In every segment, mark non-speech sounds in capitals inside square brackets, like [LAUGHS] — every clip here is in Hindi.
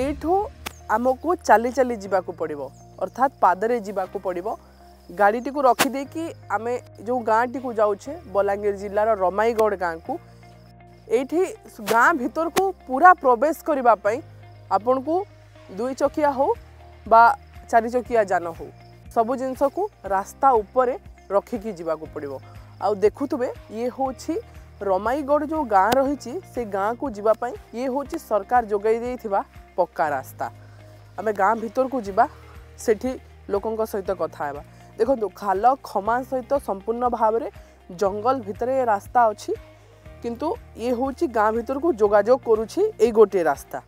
यू आम को चली चली जा पड़ो अर्थात पाद पड़ गाड़ी टी रखिदे कि आम जो गाँव टी जाऊे बलांगीर जिलार रमाईगढ़ गाँ को ये गाँ भर को पूरा प्रवेश करने आपण को दुई चकिया हो बा चकिया जान हो सब जिनस को रास्ता उपरे रखिक जावाक पड़ो आ देखु ये हूँ ରମାଇଗଡ଼ ଯେଉଁ ଗାଁ ରହିଛି ସେ ଗାଁକୁ ଯିବା ପାଇଁ ଇଏ ହେଉଛି ସରକାର ଯୋଗାଇ ଦେଇଥିବା ପକ୍କା ରାସ୍ତା ଆମେ ଗାଁ ଭିତରକୁ ଯିବା ସେଠି ଲୋକଙ୍କ ସହିତ କଥା ହେବା ଦେଖନ୍ତୁ ଖାଲ ଖମା ସହିତ ସମ୍ପୂର୍ଣ୍ଣ ଭାବରେ ଜଙ୍ଗଲ ଭିତରେ ରାସ୍ତା ଅଛି କିନ୍ତୁ ଇଏ ହେଉଛି ଗାଁ ଭିତରକୁ ଯୋଗାଯୋଗ କରୁଛି ଏଇ ଗୋଟିଏ ରାସ୍ତା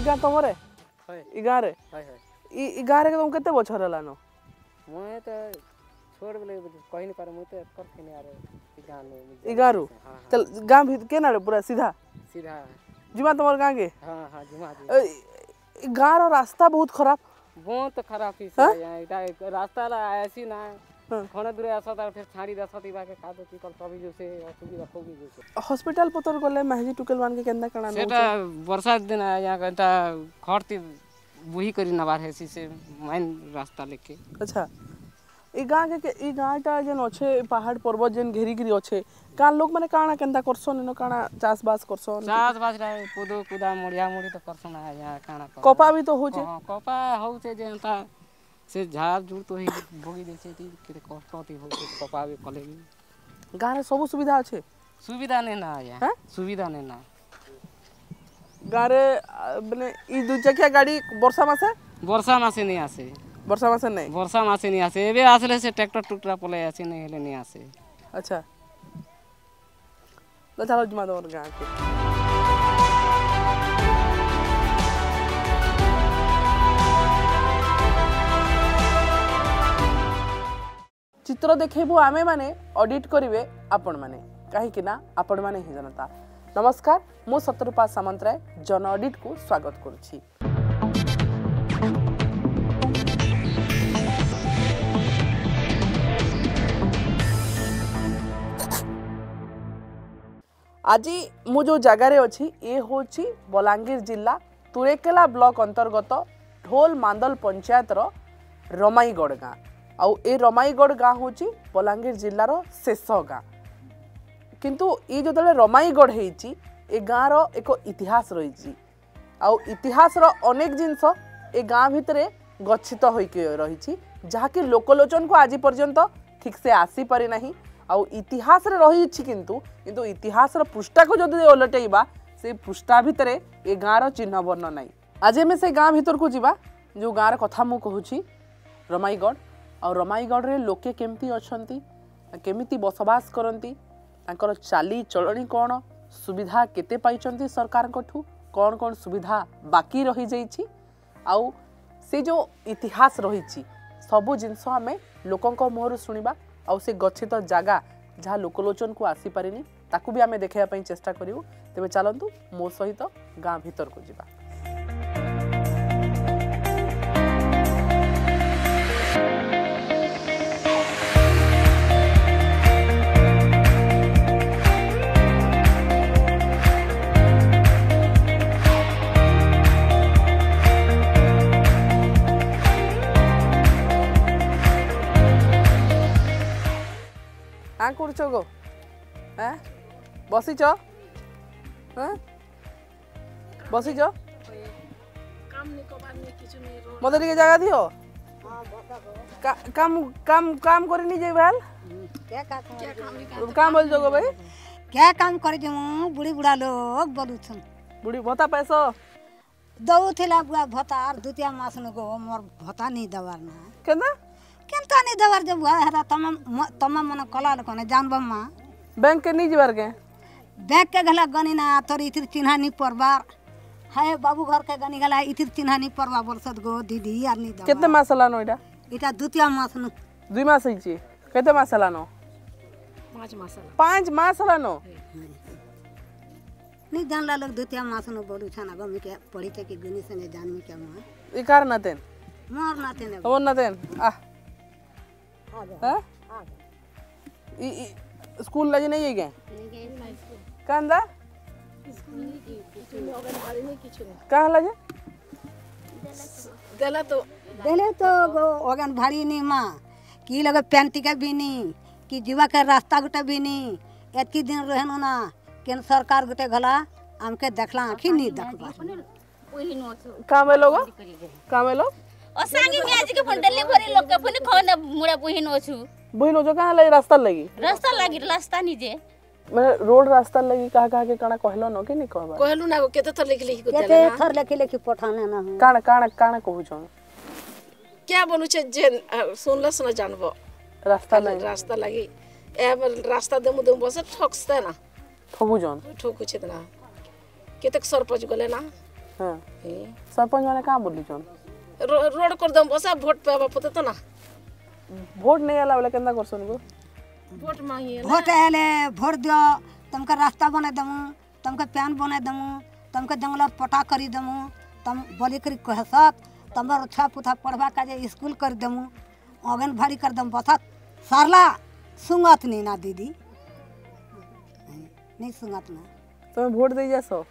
ইগা তোমারে ইগারে ই ইগারে তুম কেতে বছর হলান মই তো छोड़ बोले कहीं नहीं पारे मुते कर के नहीं आ रहे गांव में चल गांव भी के ना पूरा सीधा सीधा जुमा तुम्हारे गांव के हां हां जुमा गांव का रास्ता बहुत खराब बहुत खराब हाँ? है रास्ता ऐसी ना ଖରା ଦୂରେ ଆସ ତାର ଫେର ଛାଡ଼ି ଦେସ ତିବାକେ କାଦ କି କଲ ତବି ଯୋସେ ଅସୁବିଧା ପୋଗି ଯୋସେ ହସ୍ପିଟାଲ ପତର ଗଲେ ମାହିଜି ଟୁକେଲ ମାନ କେ କେନ୍ତା କାଣା ସେଟା ବର୍ଷା ଦିନ ଆଜ୍ଞା କେନ୍ତା ଖର୍ତି ବୁହି କରି ନବାର ହେସି ସେ ମାଇନ ରାସ୍ତା ଲେକେ ଆଚ୍ଛା এই গাঁ কে এই গাঁটা যেন অছে পাহাড় পর্বত যেন ঘেরি ঘিরি অছে গাঁ লোক মানে কানা কেন্তা করছন এন কানা চাষ বাস করছন চাষ বাস রা কুদো কুদা মুড়িয়া মুড়ি তো করছন আয়া কানা কপা বি তো হচ্ছে কপা হচ্ছে যেনতা ସେ ଯାହା ଯୋଉ ତ ଭୋଗି ଦେଇଛେ ଏଠି କେତେ କଷ୍ଟ ଅତି ହଉଛି ବି କଲେ ବି ଗାଁରେ ସବୁ ସୁବିଧା ଅଛେ ସୁବିଧା ନେଇ ନା ଆଜ୍ଞା ସୁବିଧା ନେଇ ନା ଗାଁରେ ମାନେ ଇ ଦୁଇଚକିଆ ଗାଡ଼ି ବର୍ଷା ମାସେ ବର୍ଷା ମାସେ ନେଇ ଆସେ ବର୍ଷା ମାସେ ନାଇଁ ବର୍ଷା ମାସେ ନେଇ ଆସେ ଏବେ ଆସିଲେ ସେ ଟ୍ରାକ୍ଟର ଟୁକ୍ଟରା ପଲେଇ ଆସେ ନେଇ ହେଲେ ନେଇ ଆସେ ଆଚ୍ଛା ଚାଲ ଯିମା ତମର ଗାଁକେ চিত্র দেখেবু আমি মানে অডিট করবে আপন মানে কী না আপন মানে হি জনতা নমস্কার মু শত্রুপা সামন্তরায় জন অডিট কু স্বাগত করছি আজি মু যে জায়গায় অছি এ হচ্ছে বলাঙ্গীর জেলা তুরেকেলা ব্লক অন্তর্গত ঢোল মান্দল পঞ্চায়েতর রমাইগড় গাঁ ଆଉ ଏ ରମାଇଗଡ଼ ଗାଁ ହେଉଛି ବଲାଙ୍ଗୀର ଜିଲ୍ଲାର ଶେଷ ଗାଁ କିନ୍ତୁ ଏ ଯେତେବେଳେ ରମାଇଗଡ଼ ହେଇଛି ଏ ଗାଁର ଏକ ଇତିହାସ ରହିଛି ଆଉ ଇତିହାସର ଅନେକ ଜିନିଷ ଏ ଗାଁ ଭିତରେ ଗଚ୍ଛିତ ହୋଇକି ରହିଛି ଯାହାକି ଲୋକଲୋଚନକୁ ଆଜି ପର୍ଯ୍ୟନ୍ତ ଠିକ୍ସେ ଆସିପାରି ନାହିଁ ଆଉ ଇତିହାସରେ ରହିଅଛି କିନ୍ତୁ କିନ୍ତୁ ଇତିହାସର ପୃଷ୍ଠାକୁ ଯଦି ଓଲଟେଇବା ସେ ପୃଷ୍ଠା ଭିତରେ ଏ ଗାଁର ଚିହ୍ନ ବର୍ଣ୍ଣ ନାହିଁ ଆଜି ଆମେ ସେ ଗାଁ ଭିତରକୁ ଯିବା ଯେଉଁ ଗାଁର କଥା ମୁଁ କହୁଛି ରମାଇଗଡ଼ ଆଉ ରମାଇଗଡ଼ରେ ଲୋକେ କେମିତି ଅଛନ୍ତି କେମିତି ବସବାସ କରନ୍ତି ତାଙ୍କର ଚାଲିଚଳଣି କ'ଣ ସୁବିଧା କେତେ ପାଇଛନ୍ତି ସରକାରଙ୍କଠୁ କ'ଣ କ'ଣ ସୁବିଧା ବାକି ରହିଯାଇଛି ଆଉ ସେ ଯେଉଁ ଇତିହାସ ରହିଛି ସବୁ ଜିନିଷ ଆମେ ଲୋକଙ୍କ ମୁହଁରୁ ଶୁଣିବା ଆଉ ସେ ଗଚ୍ଛିତ ଜାଗା ଯାହା ଲୋକଲୋଚନକୁ ଆସିପାରିନି ତାକୁ ବି ଆମେ ଦେଖାଇବା ପାଇଁ ଚେଷ୍ଟା କରିବୁ ତେବେ ଚାଲନ୍ତୁ ମୋ ସହିତ ଗାଁ ଭିତରକୁ ଯିବା କାଁ କରୁଛ গো হ্যাঁ বসিছ হ্যাঁ বসিছ ମୋତେ ଟିକେ ଜାଗା ଦିଅ কাম কাম কাম করে নিজে ভাল কাম বলছো গো ভাই কে কাম করে যে বুড়ি বুড়া লোক বলুছ বুড়ি ভতা পাইছ দৌথিলা বুয়া ভতা আর দুতিয়া মাস গো মোর ভতা নি দেওয়ার না কেন କେନ୍ତା ନି ଦେବାର ଯେ ବୁଆ ହେଟା ତମେ ତମେ ମନେ କଲା ଲୋକ ନେ ଜାନବ ମା ବ୍ୟାଙ୍କ କେ ନି ଯିବାର କେ ବ୍ୟାଙ୍କ କେ ଗଲା ଗନି ନା ତୋର ଇଥିର ଚିହ୍ନା ନି ପରବାର हाय बाबू घर के गनी गला इथिर चिन्हा नहीं परवा बरसत गो दीदी यार नहीं दवा कितने मास लानो इटा इटा द्वितीय मास नु दुई मास ही छी कितने मास लानो पांच मास लानो पांच मास लानो नहीं जान ला लोग द्वितीय मास नु बोलु छाना गमी के पढ़ी ते के गनी से जान में के मां ई कारण तेन मोर ना तेन ओ ना तेन आ हाँ? स्कूल ಸ್ಕೂಲ್ ರಜೆ ನೈ कहाँ दा कहाँ लगे दला तो देले तो ओगन भारी नहीं माँ की लगे पैंती का भी नहीं कि जीवा का रास्ता भी नहीं एक की दिन रहनो ना केन सरकार गोटे घला आम के देखला आखी नी देखबा कामे लोग कामे लोग असांगे म्याजी के फोन डिलीवरी लोग के फोन खोन मुड़ा बुहिन ओछु बुहिन ओछो कहां लई रास्ता लगी रास्ता लगी रास्ता निजे मैं रोड रास्ता लगी कहा कहा के काना कहलो न के नहीं कहबा कहलु ना केते थर लिख लिख को चला केते थर लिख लिख पठाने ना काना काना काना कहू छ क्या बोलू छ जे सुनला सुना जानबो रास्ता लगी रास्ता लगी ए रास्ता देमु देमु बस ठोकस्ते ना ठोबु जन ठोकु छे ना केते सरपंच गले ना हां सरपंच वाले का बोलली जन रोड कर दम बसा वोट पे बाप तो तो ना वोट नहीं आला बोले केंदा करसन को वोट मांगिए वोट आले भोट दियो तुमका रास्ता बना दमु तुमका प्यान बना दमु तुमका जंगल पटा करी दमु तुम बोली करी कहसत तमर छ पुथा पढ़वा का जे स्कूल कर दमु ओवन भारी कर दम बसत सरला सुंगत नहीं ना दीदी नहीं सुंगत ना तुम वोट दे जासो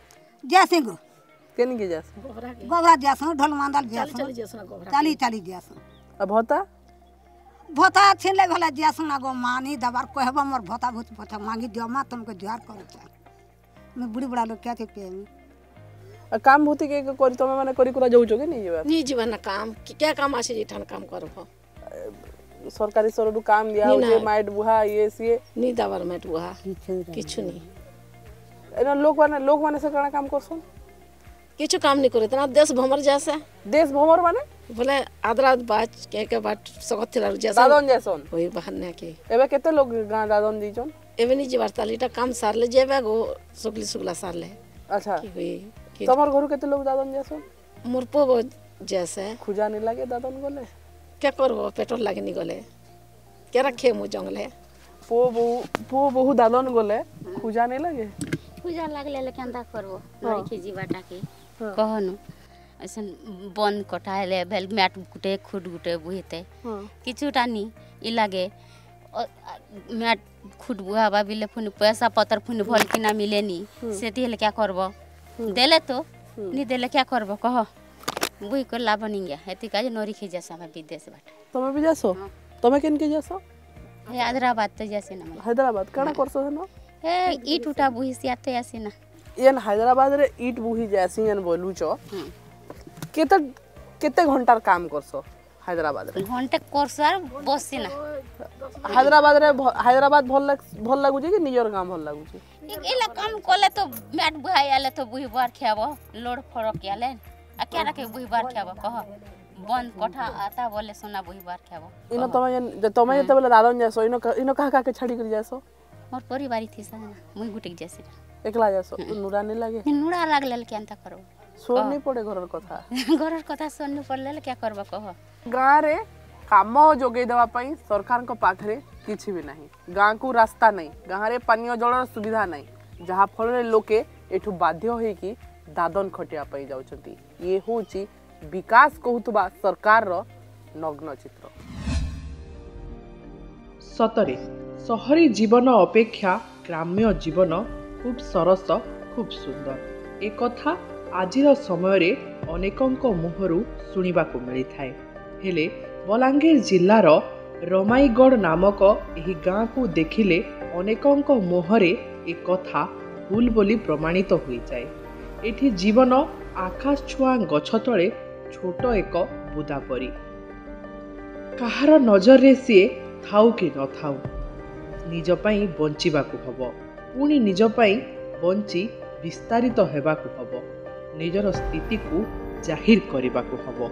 जैसे को केन के जासन गोबरा जासन ढोल मांदल जासन चली जासन गोबरा चली चली जासन अब भोता भोता अच्छे ले भला जासन गो मानी दबार कहबो मोर भोता भूत भोता मांगी दियो मा तुमको द्वार कर चा मैं बुढ़ी बड़ा लोग क्या के पे मैं काम भूत के कर तो माने करी कुरा जाऊ जोगे नहीं जीवन नहीं जीवन ना काम क्या काम आसे जे ठान काम करबो सरकारी सरो दु काम दिया जे माइट बुहा ये से नहीं दबार माइट बुहा किछु नहीं एना लोग माने लोग माने से काम करसन किछु काम नहीं करे इतना देश भमर जैसा देश भमर माने बोले आदराद बात के के बात सकत थिला जैसा दादन जैसन होई बाहर ने के एबे केते लोग गां दादन दी जोन एबे नी जेबार तालीटा काम सारले जेबे गो सुगली सुगला सारले अच्छा की होई तमर घर केते लोग दादन जैसन मोर पो जैसे खुजा नहीं लागे दादन गले क्या करबो पेटोर लागे नी गले के रखे मु जंगले पो बहु पो बहु दादन गले खुजा नहीं लागे खुजा लागले लेकिन ता करबो हाँ। लड़की जीवाटा के हाँ। कहनु ऐसे बंद कटा हेले मैट गुटे खुट गुटे बुहेते हाँ। किछुटा नी इ मैट खुट बुहाबा बिले पुनि पैसा पतर पुनि हाँ। भल किना मिलेनी सेती हेले क्या करब देले तो नी देले क्या करब कह बुही कर लाभ नहीं गया हेती काजे नोरी खे जासा मैं विदेश बाट तमे भी जासो तमे केन के जासो हैदराबाद तो जासे ना हैदराबाद काना करसो ना हे ई टूटा बुही सिया तो ना ୟନ୍ ହାଇଦ୍ରାବାଦରେ ଇଟ୍ ବୁହି ଯାଏସି ଯେନ୍ ବୋଲୁଛ କେତେ କେତେ ଘଣ୍ଟାର କାମ କରସ ହାଇଦ୍ରାବାଦରେ ଘଣ୍ଟେ କରସ ବସି ନା ହାଇଦ୍ରାବାଦରେ ହାଇଦ୍ରାବାଦ ଭଲ ଭଲ ଲାଗୁଛି କି ନିଜର କାମ ଭଲ ଲାଗୁଛି ଏଇଲା କାମ କଲେ ତ ମ୍ୟାଟ୍ ବୁହାଇ ଆଲେ ତ ବୁହିବାର ଖିଆବ ଲୋଡ଼ ଫରକ ଆଲେ ଆଉ କିଆ ରାଖି ବୁହିବାର ଖିଆବ କହ ବନ୍ଦ କଥା ଆତା ବୋଲେ ସୁନା ବୁହିବାର ଖିଆବ ଇନ ତମେ ତମେ ଯେତେବେଳେ ରାଧନ ଯାଏସ ଇନ ଇନ କାହା କାହାକେ ଛାଡ଼ିକରି ଯାଏସ मोर परिवार थी सा मुई गुटिक जैसे एकला जासो हाँ। नुडा नै लागे नुडा लागले के अंता करब सुन हाँ। पड़े घरर कथा [LAUGHS] घरर कथा सुन नै पड़ले के करब कह गां रे काम जोगे देवा पई सरकार को पाखरे किछि भी नहीं गां को रास्ता नहीं गां रे पानी जलर सुविधा नहीं जहां फल रे लोके एठु बाध्य हो कि दादन खटिया पई जाउछंती ये होची विकास कहुतबा सरकार रो नग्न चित्र सतरे ସହରୀ ଜୀବନ ଅପେକ୍ଷା ଗ୍ରାମ୍ୟ ଜୀବନ ଖୁବ୍ ସରସ ଖୁବ୍ ସୁନ୍ଦର ଏକଥା ଆଜିର ସମୟରେ ଅନେକଙ୍କ ମୁହଁରୁ ଶୁଣିବାକୁ ମିଳିଥାଏ ହେଲେ ବଲାଙ୍ଗୀର ଜିଲ୍ଲାର ରମାଇଗଡ଼ ନାମକ ଏହି ଗାଁକୁ ଦେଖିଲେ ଅନେକଙ୍କ ମୁହଁରେ ଏ କଥା ଭୁଲ ବୋଲି ପ୍ରମାଣିତ ହୋଇଯାଏ ଏଠି ଜୀବନ ଆକାଶ ଛୁଆ ଗଛ ତଳେ ଛୋଟ ଏକ ବୁଦା ପରି କାହାର ନଜରରେ ସିଏ ଥାଉ କି ନଥାଉ ନିଜ ପାଇଁ ବଞ୍ଚିବାକୁ ହେବ ପୁଣି ନିଜ ପାଇଁ ବଞ୍ଚି ବିସ୍ତାରିତ ହେବାକୁ ହେବ ନିଜର ସ୍ଥିତିକୁ ଜାହିର କରିବାକୁ ହେବ